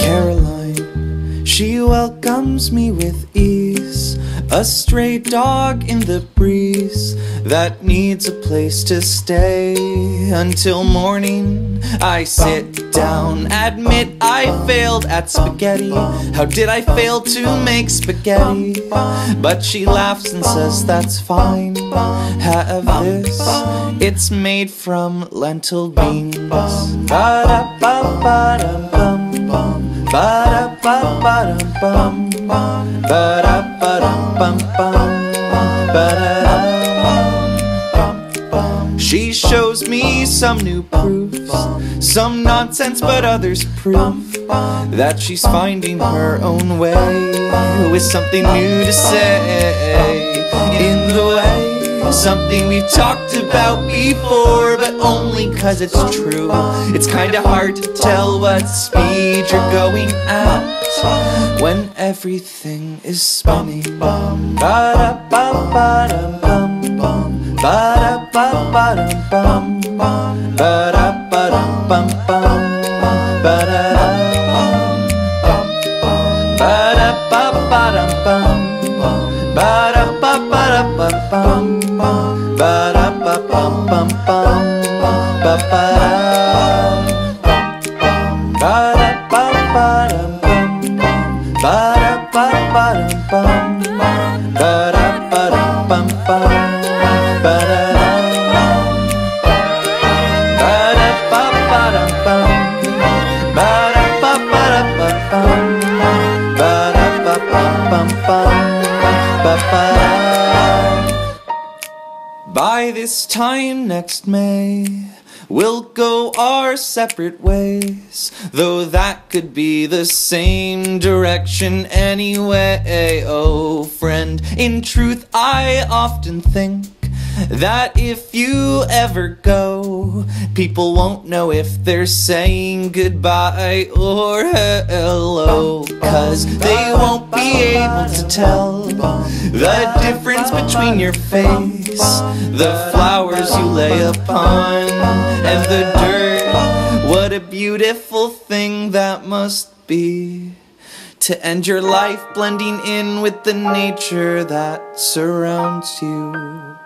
Caroline, she welcomes me with ease. A stray dog in the breeze that needs a place to stay until morning. I sit down, admit I failed at spaghetti. How did I fail to make spaghetti? But she laughs and says that's fine. Have this, it's made from lentil beans. She shows me some new proofs, some nonsense, but others proof that she's finding her own way with something new to say. Something we've talked about before, but only cause it's true. It's kinda hard to tell what speed you're going at when everything is spinning. Ba-da-ba-ba-dum-bum. Ba-da-ba-ba-dum-bum. Ba-da-ba-dum-bum-bum. Ba-da-da. Ba-da-ba-ba-dum-bum. Ba-da-ba-ba-da-ba-bum. Ba-da-ba-bum-bum-bum. Ba-ba-da. Ba-da-ba-ba-dum-bum. Ba-da-ba-ba-dum-bum. Ba-da-ba-dum-bum-bum. Ba-da-da. By this time next May, we'll go our separate ways. Though that could be the same direction anyway. Oh, friend, in truth, I often think that if you ever go, people won't know if they're saying goodbye or hello. Cause they won't be able to tell the difference between your face, the flowers you lay upon, and the dirt. What a beautiful thing that must be. To end your life blending in with the nature that surrounds you.